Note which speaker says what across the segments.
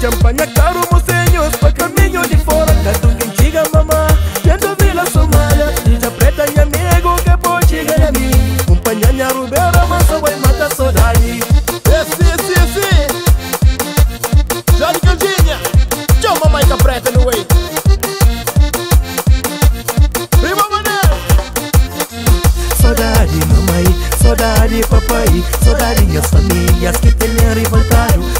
Speaker 1: Champanha caro, mocenhos pra caminho de fora Tanto quem chega mamá, tendo vila somalha Lisa preta e amigo que pode chegar a mim Companhia minha rubeira, mas só vai matar saudade
Speaker 2: Esse, esse, esse Jorge Candinha Tchau mamãe tá preta no way Prima Mané
Speaker 1: Saudade mamãe, saudade papai Saudade minhas famílias que tem me revoltaram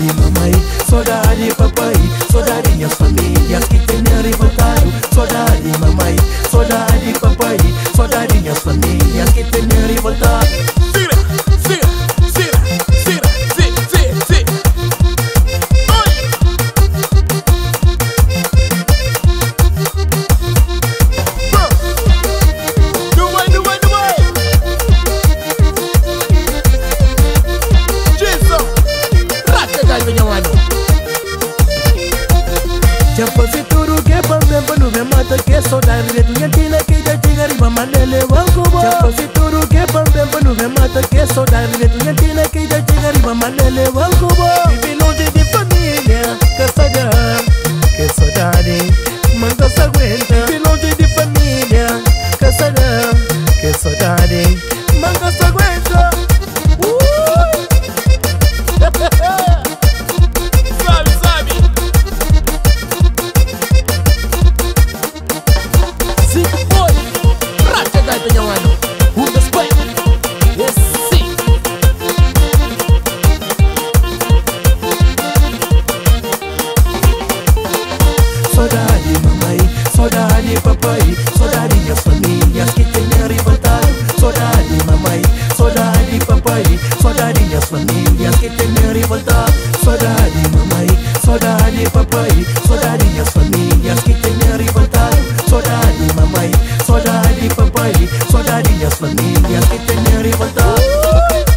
Speaker 1: daddy mamai so daddy papai so daddy ya familia kitene rivotaru so daddy mamai so daddy papai so daddy ya familia kitene rivotaru Lume mata ke so da re dunya tina ke da tigari ba malele wa kubo Chapo si turu ke pambe pues ba lume mata ke so da re dunya tina ke da tigari ba malele wa kubo Vivi longe de família, que saudade, que saudade So daddy, mamai, so daddy, papai, so daddy, yes for me, yes kitchen every So daddy, mamai, so daddy, papai, so daddy, yes for me, yes kitchen every So daddy, mamai, so daddy, papai, so daddy, yes for me, yes kitchen every So daddy, mamai, so daddy, papai, so daddy, yes for me, yes kitchen
Speaker 2: every